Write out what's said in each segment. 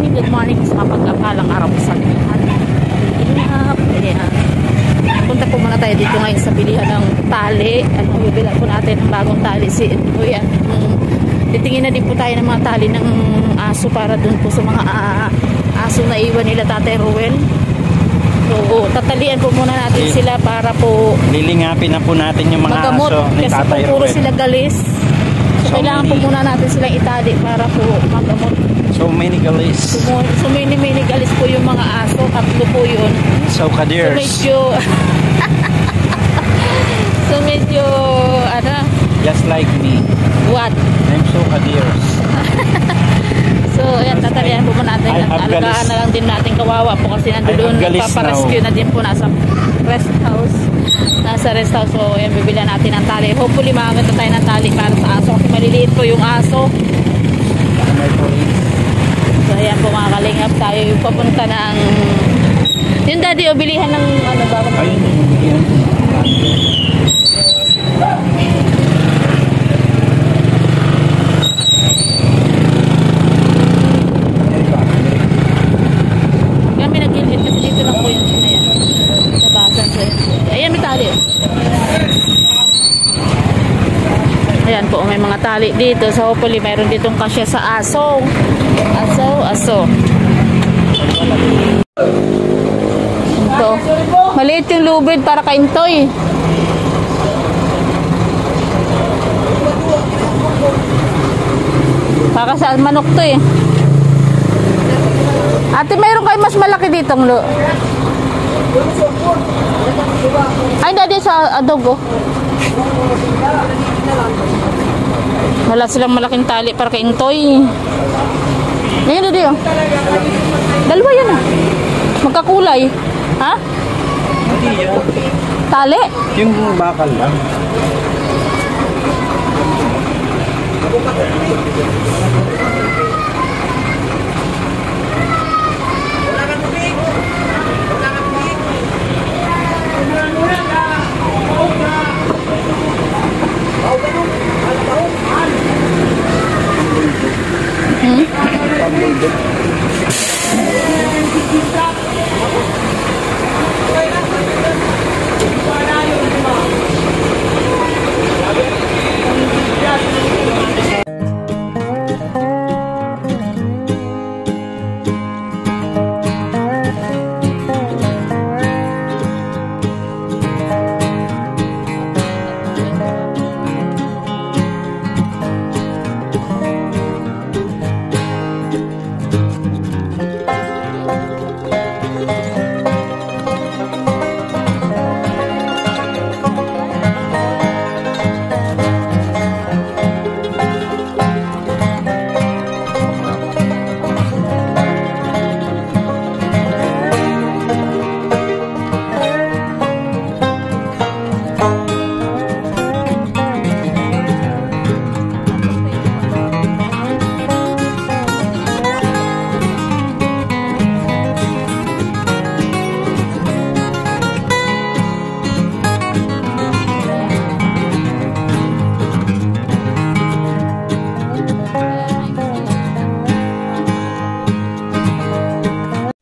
morning, good morning sa mapagkapalang araw sa lahat. Inap, ayan. Punta po muna tayo dito ngayon sa bilihan ng tali. Ano, bibila po natin ng bagong tali si yan. Um, titingin na din po tayo ng mga tali ng aso para dun po sa mga uh, aso na iwan nila Tatay Ruel. So, tatalian po muna natin Okay. sila para po Lilingapin na po natin yung mga magamot. aso ni Kasi po Tatay puro Ruel. sila galis. So, So kailangan po muna natin silang itali para po magamot. So many galis. Sumo- Sumini-mini galis po yung mga aso. Tatlo po yun. So So kadirs. medyo... so medyo... Ano? Just like me. What? I'm so kadirs. So, ayan, tatalian po muna natin. Alagaan na lang din natin kawawa po kasi nagpaparescue now. na din po nasa rest house. Nasa rest house. So, ayan, bibila natin ng tali. Hopefully, makakita tayo ng tali para sa aso. Kasi maliliit po yung aso. My police. So, ayan po mga kalingap. Tayo yung papunta ng... Yung daddy, o bilihan ng ano ba? Ayun yun. Kami nag-gilid kasi dito lang po yung sinayan. Nabasan ko yun. Ayan, may tali. Ayan po, may mga tali dito. So, hopefully, mayroon ditong kasya sa aso. Aso, aso. Ito. Maliit yung lubid para kaintoy. Baka sa manok to eh. Ate, mayroon kayo mas malaki dito lo. Ay, hindi sa adobo. Wala silang malaking tali para kay Intoy. Ngayon na diyo. Dalawa yan ah. Magkakulay. Ha? Tali? Yung bakal lang. Thank you.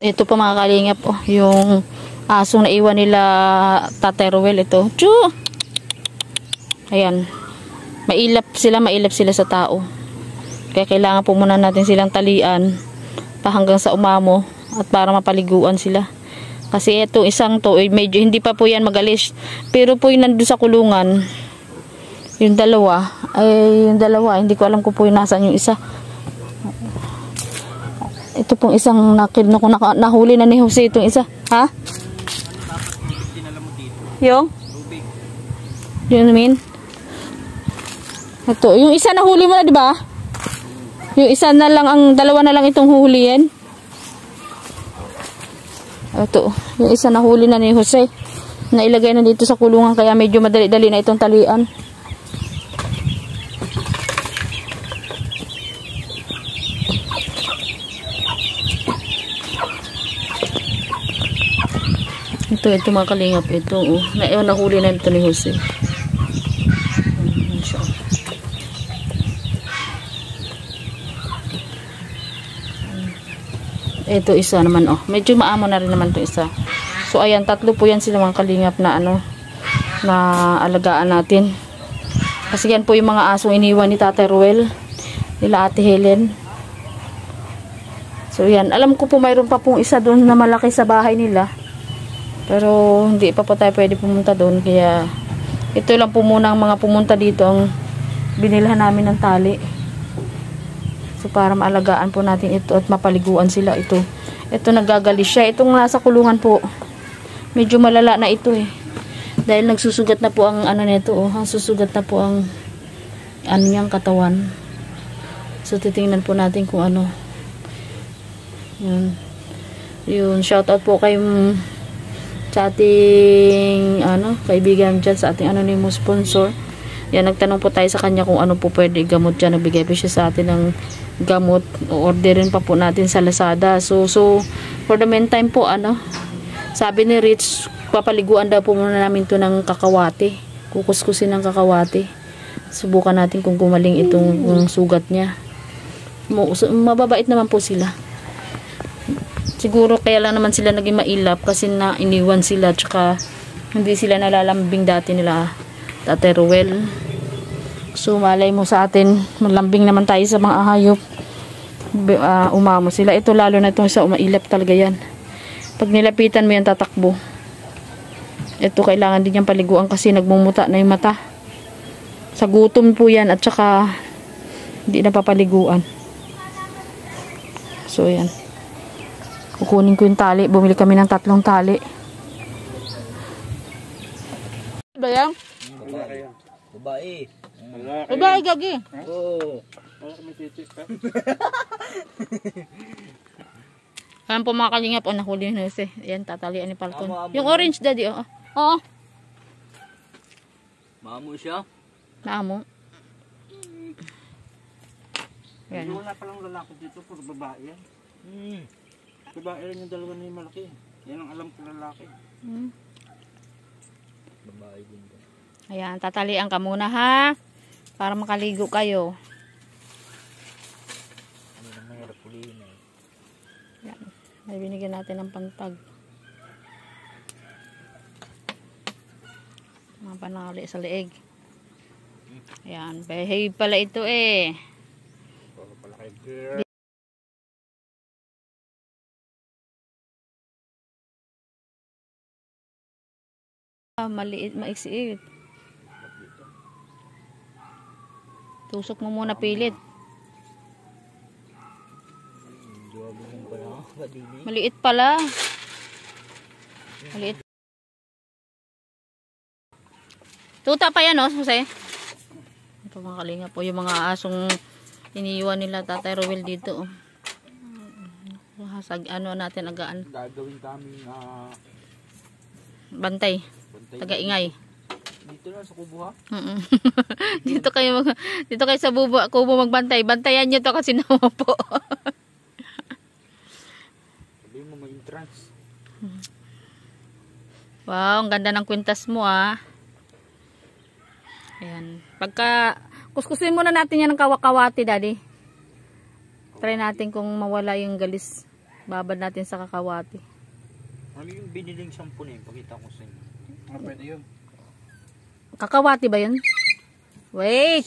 Ito po mga kalingap, oh, yung asong naiwan nila Tatay Ruel ito. Chu! Ayan. Mailap sila, mailap sila sa tao. Kaya kailangan po muna natin silang talian pa hanggang sa umamo at para mapaliguan sila. Kasi ito isang to, eh, medyo hindi pa po yan magalis. Pero po yung nandun sa kulungan, yung dalawa, ay yung dalawa, hindi ko alam kung po yung nasaan yung isa. Ito pong isang nakil na naka, nahuli na ni Jose itong isa. Ha? Yung? Yung mean? Ito, yung isa nahuli mo na, di ba? Yung isa na lang, ang dalawa na lang itong huhulihin. Ito, yung isa nahuli na ni Jose. Nailagay na dito sa kulungan kaya medyo madali-dali na itong talian. Ito, ito mga kalingap. Ito, oh. Na, eh, nahuli na ito ni Jose. Ayan siya. Ito isa naman oh. Medyo maamo na rin naman to isa. So ayan, tatlo po yan sila mga kalingap na ano na alagaan natin. Kasi yan po yung mga asong iniwan ni Tatay Ruel nila Ate Helen. So yan, alam ko po mayroon pa pong isa doon na malaki sa bahay nila. Pero hindi pa po tayo pwede pumunta doon kaya ito lang po muna ang mga pumunta dito ang binilhan namin ng tali. So para maalagaan po natin ito at mapaliguan sila ito. Ito nagagali siya. Itong nasa kulungan po. Medyo malala na ito eh. Dahil nagsusugat na po ang ano nito oh. Ang susugat na po ang ano niyang katawan. So titingnan po natin kung ano. Yun. Yun. Shout out po kay sa ating ano, kaibigan dyan sa ating anonymous sponsor. Yan, nagtanong po tayo sa kanya kung ano po pwede gamot dyan. Nagbigay po siya sa atin ng gamot. O-orderin pa po natin sa Lazada. So, so, for the meantime po, ano, sabi ni Rich, papaliguan daw po muna namin to ng kakawati. Kukuskusin ng kakawati. Subukan natin kung gumaling itong sugat niya. Mababait naman po sila. Siguro kaya lang naman sila naging mailap kasi na iniwan sila tsaka hindi sila nalalambing dati nila Tate Ruel. So malay mo sa atin, malambing naman tayo sa mga hayop. Ah, umamo sila. Ito lalo na itong sa umailap talaga yan. Pag nilapitan mo yan, tatakbo. Ito kailangan din yung paliguan kasi nagmumuta na yung mata. Sa gutom po yan at saka hindi na papaliguan. So yan. Kukunin ko yung tali. Bumili kami ng tatlong tali. Ba yan? Babae. Babae, gagi. Oo. Ayan po mga kalingap. O, nahuli na si. Ayan, tatalian ni Falcon. Yung orange daddy, oo. Oo, Mamo siya. naamo. Ayan. Wala palang lalaki dito, puro babae yan. Hmm. Babae rin yung dalawa na yung malaki. Yan ang alam ko lalaki. Hmm. Babae din. daw. Ayan, tatalian ka muna ha. Para makaligo kayo. Hindi na mahirap pulihin eh. Ayan. May binigyan natin ng pantag. Mga panali sa leeg. Ayan, behave pala ito eh. Pala kay girl. Maliit, maiksiit. Tusok mo muna pilit. Maliit pala. Maliit. Tuta pa yan, oh, Jose. Ito mga kalinga po, yung mga asong iniiwan nila Tatay Rowel dito, oh. Hasag, ano natin agaan. Gagawin kami na Bantay. bantay. Taga-ingay. Dito na sa kubo ha. Mm-mm. dito kayo mag, dito kayo sa bubo, kubo magbantay. Bantayan niyo to kasi po. Sabi mo may entrance. wow, ang ganda ng kwintas mo ah. Ayan. Pagka kuskusin muna natin yan ng kawakawati, daddy. Try natin kung mawala yung galis. Babad natin sa kakawati. Ano yung biniling shampoo na yun? Pakita ko sa inyo. Ah, pwede yun. Kakawati ba yun? Wait!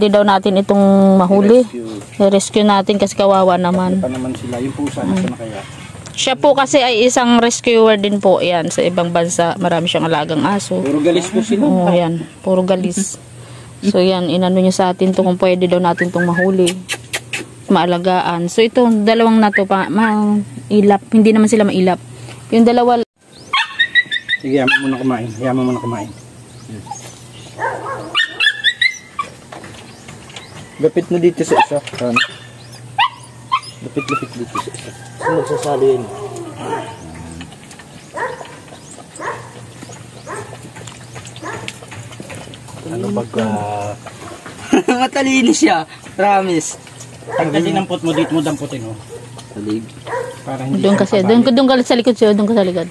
Pwede daw natin itong mahuli. Rescue. I-rescue natin kasi kawawa naman. Pa naman sila. Yung pusa, nasa na kaya? Siya po kasi ay isang rescuer din po yan sa ibang bansa. Marami siyang alagang aso. Puro galis po sila. Oo, yan. Puro galis. So yan, inano niya sa atin to kung pwede daw natin tong mahuli. Maalagaan. So ito, dalawang na to pa, ma ilap. Hindi naman sila mailap. Yung dalawa, Sige, yaman mo na kumain. Yaman mo na kumain. Lapit na dito sa isa. Ano? Lapit-lapit dito sa isa. Saan nagsasalo yun? Ano pagka... Matalino siya. Promise. Pag kasi nampot mo dito mo damputin oh. Talig. Para hindi doon kasi, doon, doon ka sa likod siya, doon ka sa likod.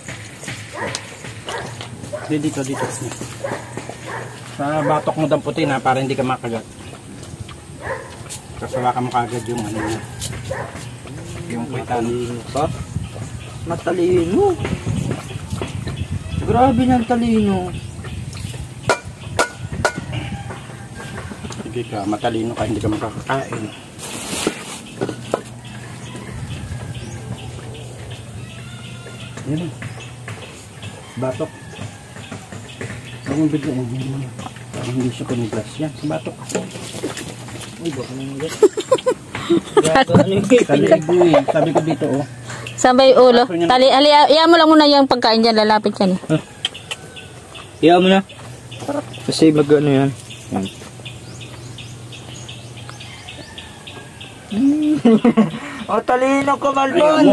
Dito, dito. Sa batok mo damputin ha, para hindi ka makagat. Kasawa ka mo kagad yung ano. Yung. Matalino pa. Matalino. Grabe ng talino. Hindi ka, matalino ka, hindi ka makakakain. Yan. Batok. Mong bigla. Hindi siya piniglas. Yan, si batok. Uy, baka nang ulit. Taligo eh. Sabi ko dito oh. Saan ba yung ulo? Tali, ali, iya mo lang muna yung pagkain dyan, lalapit yan. eh. Iya mo na. Kasi mag ano yan. Yan. o talino ko malbon.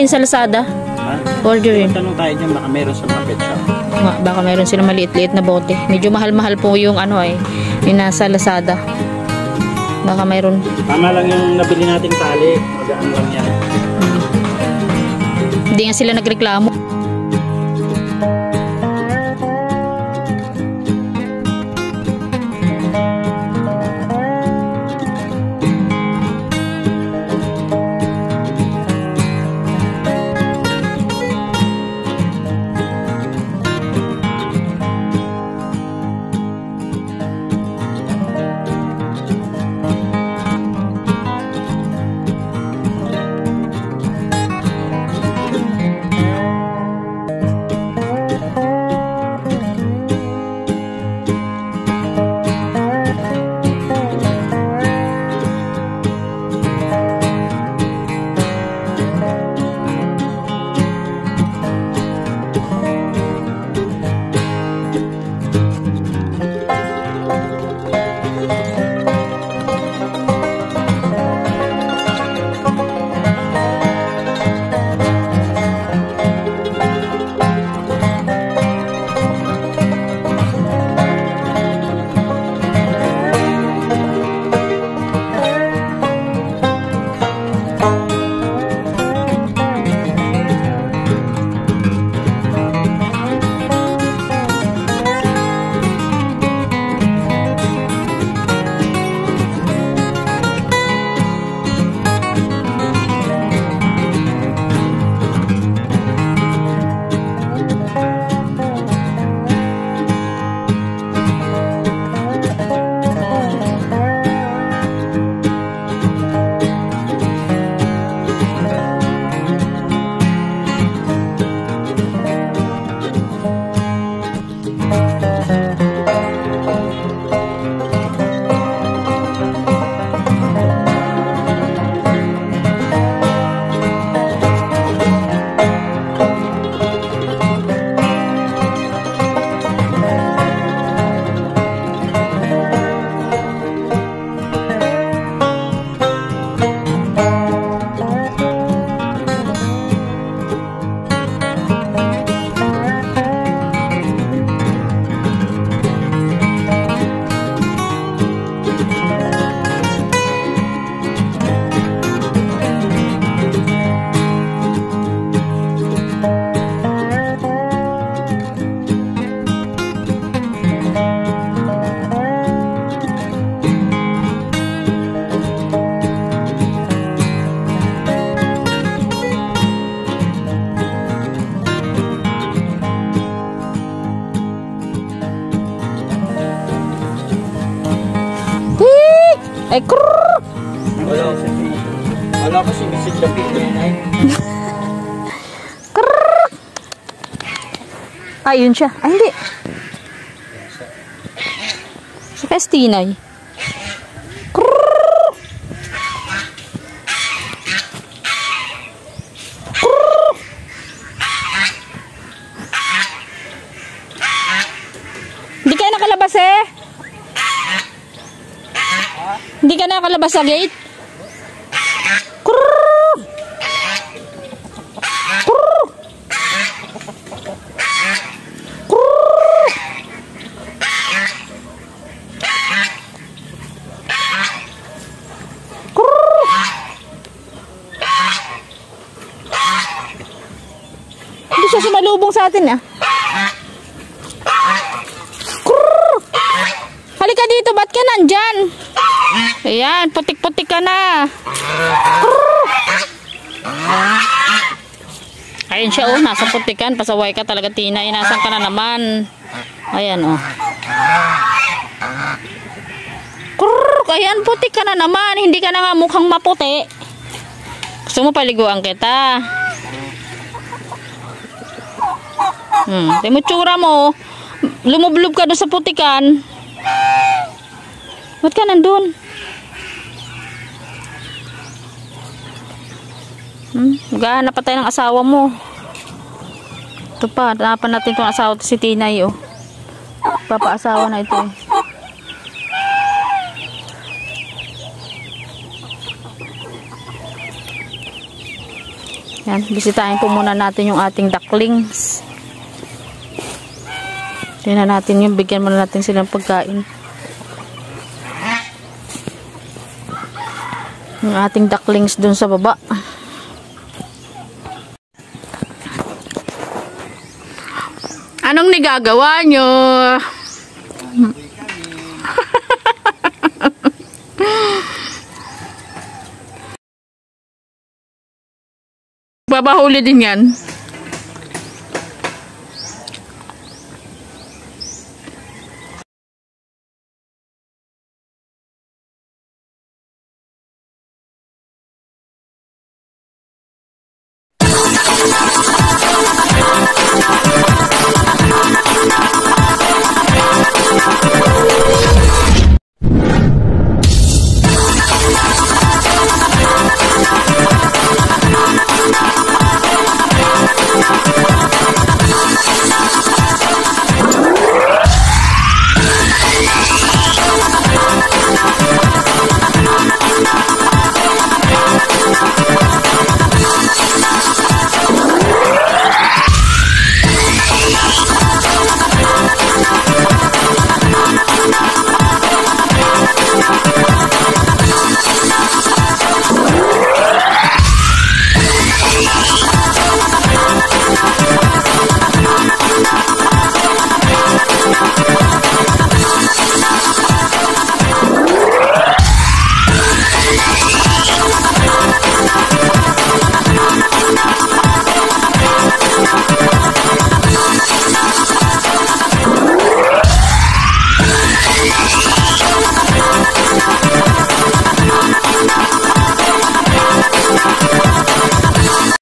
Yun sa Lazada. Ha? Orderin. Tanong tayo dyan, baka meron sa mga pet shop. Nga, baka meron silang maliit-liit na bote. Medyo mahal-mahal po yung ano ay, yung nasa Lazada. Baka mayroon. Tama lang yung nabili nating tali. Magaan lang yan. Hindi nga sila nagreklamo. Ayun siya. Ay, hindi. Si Festinay. Krrrr! Krrrr! Hindi kayo nakalabas eh. Hindi ka nakalabas sa gate. Sumalubong sa atin ah. Krrrr! Halika dito, ba't ka nandyan? Ayan, putik-putik ka na. Krrrr! Ayun siya oh, nasa putikan. Pasaway ka talaga, Tina. Inasan ka na naman. Ayan oh. Krrrr! Ayan, putik ka na naman. Hindi ka na nga mukhang maputi. Gusto mo paliguan kita? Hmm, tingnan mo tsura mo. Lumublob ka doon sa putikan. Ba't ka nandun? Hmm, maghahanap pa tayo ng asawa mo. Ito pa, hanapan natin itong asawa si Tinay, oh. Papaasawa na ito, eh. Yan, bisitahin po muna natin yung ating ducklings. Tingnan natin yung bigyan muna natin silang pagkain. Yung ating ducklings dun sa baba. Anong nigagawa nyo? Babahuli din yan.